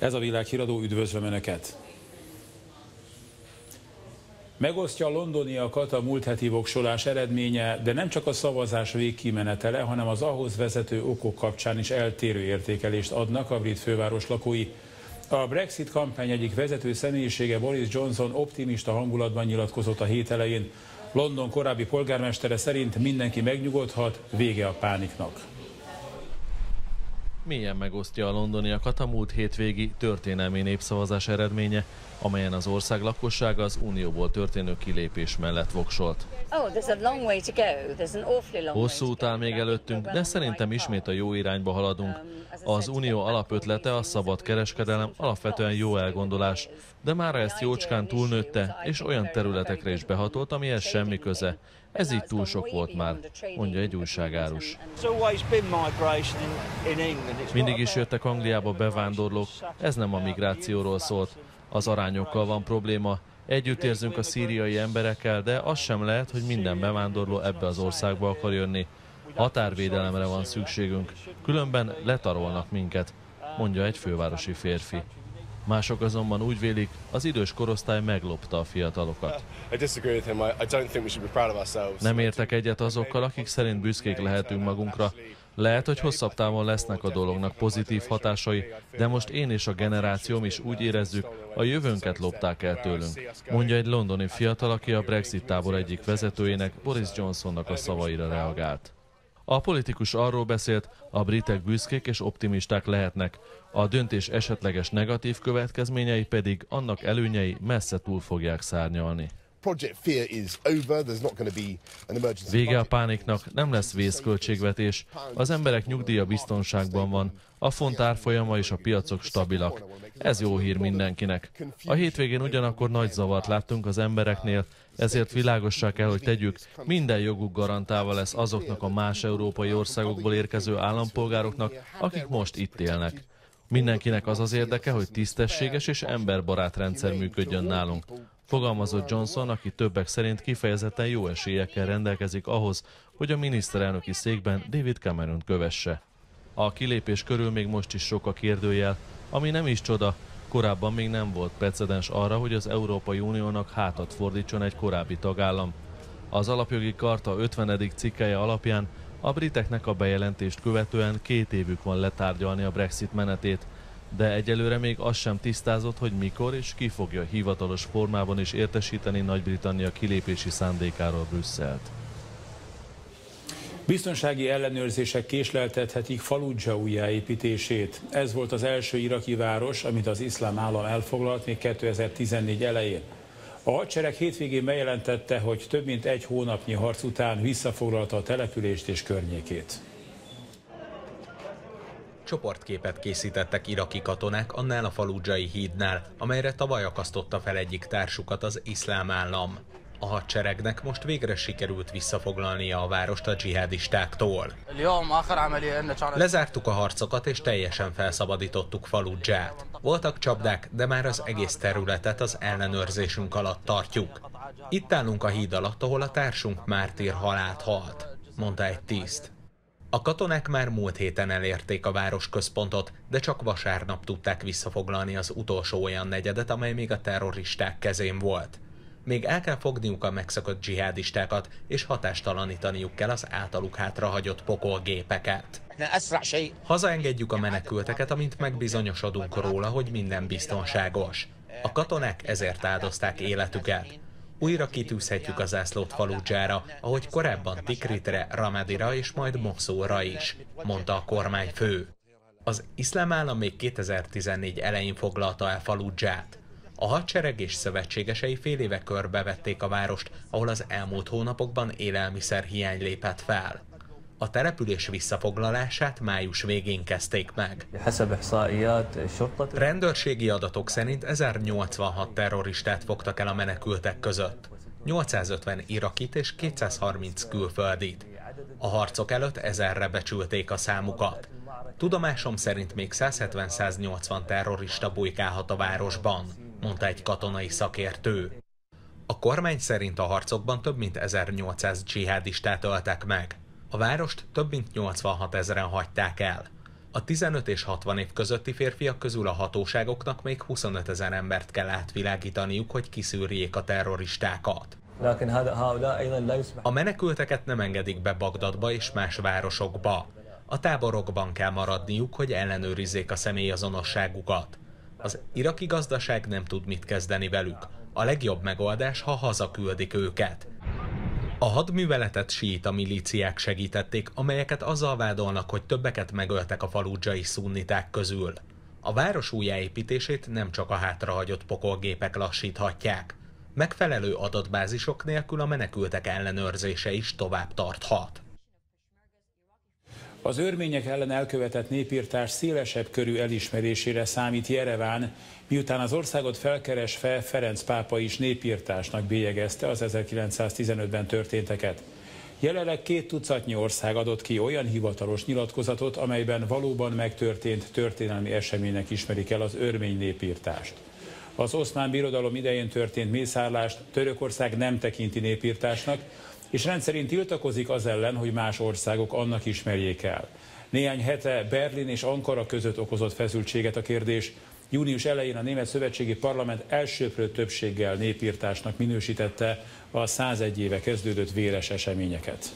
Ez a világhíradó, üdvözlöm Önöket! Megosztja a londoniakat a múlt heti voksolás eredménye, de nem csak a szavazás végkimenetele, hanem az ahhoz vezető okok kapcsán is eltérő értékelést adnak a brit főváros lakói. A Brexit kampány egyik vezető személyisége Boris Johnson optimista hangulatban nyilatkozott a hét elején. London korábbi polgármestere szerint mindenki megnyugodhat, vége a pániknak mélyen megosztja a londoniakat a múlt hétvégi történelmi népszavazás eredménye, amelyen az ország lakossága az unióból történő kilépés mellett voksolt. Oh, Hosszú után még előttünk, de szerintem ismét a jó irányba haladunk. Um, az unió alapötlete a szabad kereskedelem alapvetően jó elgondolás, de már ezt jócskán túlnőtte, és olyan területekre is behatolt, amihez semmi köze. Ez így túl sok volt már, mondja egy újságárus. Mindig is jöttek Angliába bevándorlók, ez nem a migrációról szólt. Az arányokkal van probléma, Együtt érzünk a szíriai emberekkel, de az sem lehet, hogy minden bevándorló ebbe az országba akar jönni. Határvédelemre van szükségünk, különben letarolnak minket, mondja egy fővárosi férfi. Mások azonban úgy vélik, az idős korosztály meglopta a fiatalokat. Nem értek egyet azokkal, akik szerint büszkék lehetünk magunkra. Lehet, hogy hosszabb távon lesznek a dolognak pozitív hatásai, de most én és a generációm is úgy érezzük, a jövőnket lopták el tőlünk, mondja egy londoni fiatal, aki a Brexit tábor egyik vezetőjének, Boris Johnsonnak a szavaira reagált. A politikus arról beszélt, a britek büszkék és optimisták lehetnek, a döntés esetleges negatív következményei pedig annak előnyei messze túl fogják szárnyalni. Vége a pániknak, nem lesz vészköltségvetés. Az emberek nyugdíja biztonságban van, a font árfolyama és a piacok stabilak. Ez jó hír mindenkinek. A hétvégén ugyanakkor nagy zavart láttunk az embereknél, ezért világossá kell, hogy tegyük, minden joguk garantálva lesz azoknak a más európai országokból érkező állampolgároknak, akik most itt élnek. Mindenkinek az az érdeke, hogy tisztességes és emberbarát rendszer működjön nálunk. Fogalmazott Johnson, aki többek szerint kifejezetten jó esélyekkel rendelkezik ahhoz, hogy a miniszterelnöki székben David Cameron kövesse. A kilépés körül még most is sok a kérdőjel, ami nem is csoda, korábban még nem volt precedens arra, hogy az Európai Uniónak hátat fordítson egy korábbi tagállam. Az alapjogi karta 50. cikkeje alapján a briteknek a bejelentést követően két évük van letárgyalni a Brexit menetét, de egyelőre még az sem tisztázott, hogy mikor és ki fogja hivatalos formában is értesíteni Nagy-Britannia kilépési szándékáról Brüsszelt. Biztonsági ellenőrzések késleltethetik Fallujah újjáépítését. Ez volt az első iraki város, amit az iszlám állam elfoglalt még 2014 elején. A hadsereg hétvégén bejelentette, hogy több mint egy hónapnyi harc után visszafoglalta a települést és környékét. Csoportképet készítettek iraki katonák a faludzsai hídnál, amelyre tavaly akasztotta fel egyik társukat az iszlám állam. A hadseregnek most végre sikerült visszafoglalnia a várost a dzsihadistáktól. Lezártuk a harcokat és teljesen felszabadítottuk Faludzsát. Voltak csapdák, de már az egész területet az ellenőrzésünk alatt tartjuk. Itt állunk a híd alatt, ahol a társunk mártír halált halt, mondta egy tiszt. A katonák már múlt héten elérték a város központot, de csak vasárnap tudták visszafoglalni az utolsó olyan negyedet, amely még a terroristák kezén volt. Még el kell fogniuk a megszökött dzsihádistákat, és hatástalanítaniuk kell az általuk hátrahagyott pokolgépeket. Hazaengedjük a menekülteket, amint megbizonyosodunk róla, hogy minden biztonságos. A katonák ezért áldozták életüket. Újra kitűzhetjük az zászlót Faludzsára, ahogy korábban Tikritre, Ramadira és majd Moszóra is, mondta a kormányfő. Az iszlám állam még 2014 elején foglalta el Faludzsát. A hadsereg és szövetségesei fél éve körbevették a várost, ahol az elmúlt hónapokban élelmiszer hiány lépett fel. A település visszafoglalását május végén kezdték meg. Rendőrségi adatok szerint 1086 terroristát fogtak el a menekültek között. 850 irakit és 230 külföldit. A harcok előtt ezerre becsülték a számukat. Tudomásom szerint még 170-180 terrorista bujkálhat a városban, mondta egy katonai szakértő. A kormány szerint a harcokban több mint 1800 dzsihádistát öltek meg. A várost több mint 86 ezeren hagyták el. A 15 és 60 év közötti férfiak közül a hatóságoknak még 25 ezer embert kell átvilágítaniuk, hogy kiszűrjék a terroristákat. A menekülteket nem engedik be Bagdadba és más városokba. A táborokban kell maradniuk, hogy ellenőrizzék a személyazonosságukat. Az iraki gazdaság nem tud mit kezdeni velük. A legjobb megoldás, ha hazaküldik őket. A hadműveletet síita milíciák segítették, amelyeket azzal vádolnak, hogy többeket megöltek a faludzsai szunniták közül. A város újjáépítését nem csak a hátrahagyott pokolgépek lassíthatják. Megfelelő adatbázisok nélkül a menekültek ellenőrzése is tovább tarthat. Az örmények ellen elkövetett népírtás szélesebb körű elismerésére számít Jereván, miután az országot felkeresve Ferenc pápa is népírtásnak bélyegezte az 1915-ben történteket. Jelenleg két tucatnyi ország adott ki olyan hivatalos nyilatkozatot, amelyben valóban megtörtént történelmi eseménynek ismerik el az örmény népírtást. Az oszmán birodalom idején történt mészárlást Törökország nem tekinti népírtásnak, és rendszerint tiltakozik az ellen, hogy más országok annak ismerjék el. Néhány hete Berlin és Ankara között okozott feszültséget a kérdés. Június elején a Német Szövetségi Parlament elsőprő többséggel népírtásnak minősítette a 101 éve kezdődött véres eseményeket.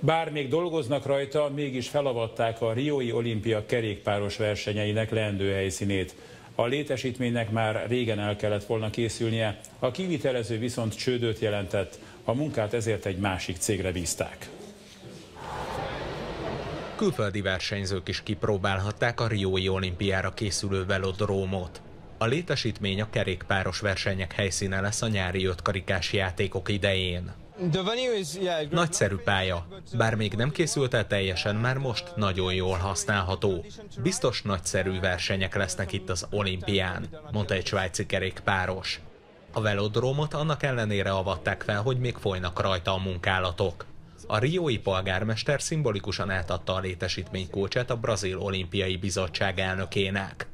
Bár még dolgoznak rajta, mégis felavatták a Riói olimpia kerékpáros versenyeinek leendő helyszínét. A létesítménynek már régen el kellett volna készülnie, a kivitelező viszont csődöt jelentett, a munkát ezért egy másik cégre bízták. Külföldi versenyzők is kipróbálhatták a Riói olimpiára készülő velodrómot. A létesítmény a kerékpáros versenyek helyszíne lesz a nyári ötkarikás játékok idején. Nagyszerű pálya, bár még nem készült el teljesen, már most nagyon jól használható. Biztos nagyszerű versenyek lesznek itt az olimpián, mondta egy svájci kerékpáros. A velodrómot annak ellenére avatták fel, hogy még folynak rajta a munkálatok. A riói polgármester szimbolikusan átadta a létesítmény kulcsát a Brazil Olimpiai Bizottság elnökének.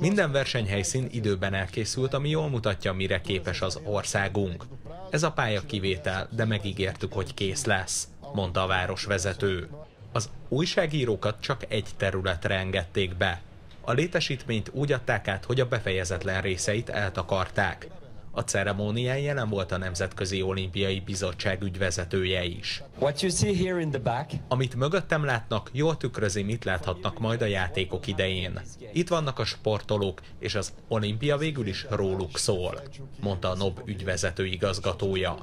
Minden versenyhelyszín időben elkészült, ami jól mutatja, mire képes az országunk. Ez a pálya kivétel, de megígértük, hogy kész lesz, mondta a városvezető. Az újságírókat csak egy területre engedték be. A létesítményt úgy adták át, hogy a befejezetlen részeit eltakarták. A ceremónián jelen volt a Nemzetközi Olimpiai Bizottság ügyvezetője is. What you see here in the back? Amit mögöttem látnak, jól tükrözi, mit láthatnak majd a játékok idején. Itt vannak a sportolók, és az olimpia végül is róluk szól, mondta a NOB ügyvezető igazgatója.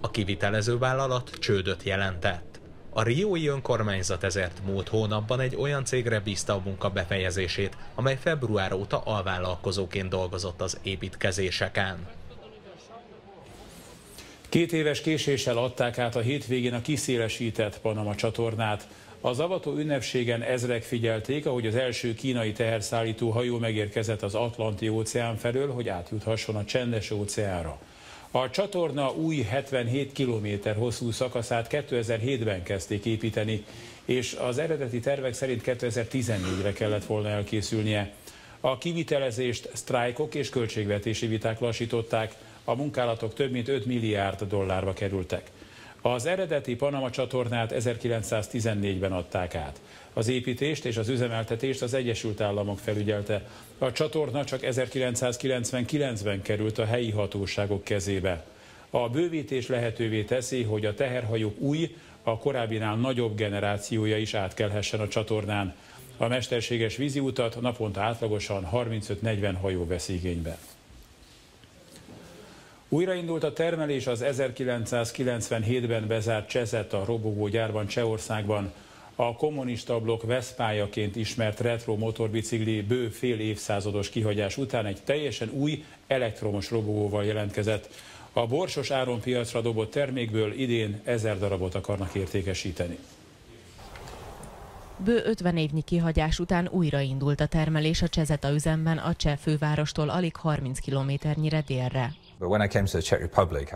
A kivitelező vállalat csődöt jelentett. A Riói önkormányzat ezért múlt hónapban egy olyan cégre bízta a munka befejezését, amely február óta alvállalkozóként dolgozott az építkezéseken. Két éves késéssel adták át a hétvégén a kiszélesített Panama csatornát. Az avató ünnepségen ezrek figyelték, ahogy az első kínai teherszállító hajó megérkezett az Atlanti óceán felől, hogy átjuthasson a Csendes óceánra. A csatorna új 77 km hosszú szakaszát 2007-ben kezdték építeni, és az eredeti tervek szerint 2014-re kellett volna elkészülnie. A kivitelezést sztrájkok és költségvetési viták lassították, a munkálatok több mint 5 milliárd dollárba kerültek. Az eredeti Panama csatornát 1914-ben adták át. Az építést és az üzemeltetést az Egyesült Államok felügyelte. A csatorna csak 1999-ben került a helyi hatóságok kezébe. A bővítés lehetővé teszi, hogy a teherhajók új, a korábbinál nagyobb generációja is átkelhessen a csatornán. A mesterséges víziutat naponta átlagosan 35-40 hajó vesz igénybe. Újraindult a termelés az 1997-ben bezárt Csezetta robogógyárban Csehországban. A kommunista blokk veszpályaként ismert retro motorbicikli bő fél évszázados kihagyás után egy teljesen új elektromos robogóval jelentkezett. A borsos áronpiacra dobott termékből idén ezer darabot akarnak értékesíteni. Bő 50 évnyi kihagyás után újraindult a termelés a Csezeta üzemben a cseh fővárostól alig 30 kilométernyire délre.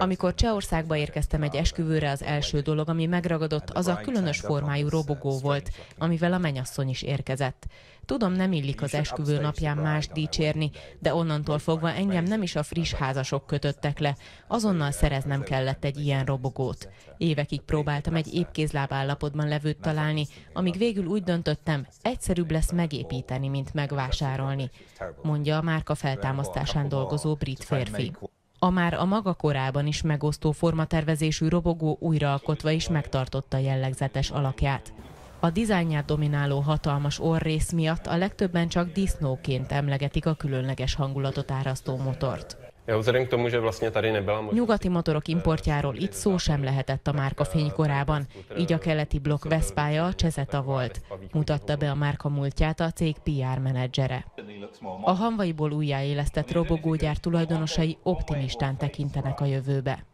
Amikor Csehországba érkeztem egy esküvőre, az első dolog, ami megragadott, az a különös formájú robogó volt, amivel a menyasszony is érkezett. Tudom, nem illik az esküvő napján más dicsérni, de onnantól fogva engem nem is a friss házasok kötöttek le. Azonnal szereznem kellett egy ilyen robogót. Évekig próbáltam egy épkézláb állapotban levőt találni, amíg végül úgy döntöttem, egyszerűbb lesz megépíteni, mint megvásárolni, mondja a márka feltámasztásán dolgozó brit férfi. A már a maga korában is megosztó formatervezésű robogó újraalkotva is megtartotta jellegzetes alakját. A dizájnját domináló hatalmas orrész miatt a legtöbben csak disznóként emlegetik a különleges hangulatot árasztó motort. Nyugati motorok importjáról itt szó sem lehetett a márka fénykorában, így a keleti blokk Veszpája a Csezeta volt, mutatta be a márka múltját a cég PR menedzsere. A hanvaiból újjáélesztett robogógyár tulajdonosai optimistán tekintenek a jövőbe.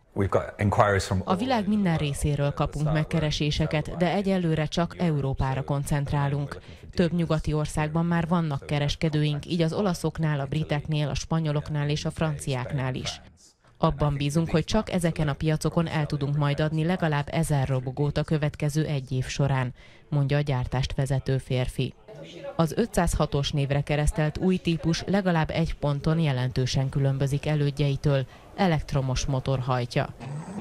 A világ minden részéről kapunk megkereséseket, de egyelőre csak Európára koncentrálunk. Több nyugati országban már vannak kereskedőink, így az olaszoknál, a briteknél, a spanyoloknál és a franciáknál is. Abban bízunk, hogy csak ezeken a piacokon el tudunk majd adni legalább ezer robogót a következő egy év során, mondja a gyártást vezető férfi. Az 506-os névre keresztelt új típus legalább egy ponton jelentősen különbözik elődjeitől, elektromos motor hajtja.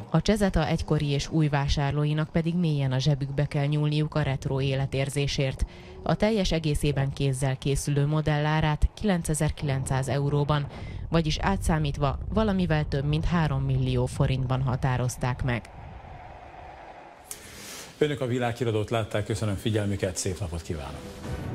A Csezeta egykori és új vásárlóinak pedig mélyen a zsebükbe kell nyúlniuk a retro életérzésért. A teljes egészében kézzel készülő modellárát 9900 euróban, vagyis átszámítva valamivel több mint 3 millió forintban határozták meg. Önök a világhíradót látták, köszönöm figyelmüket, szép napot kívánok!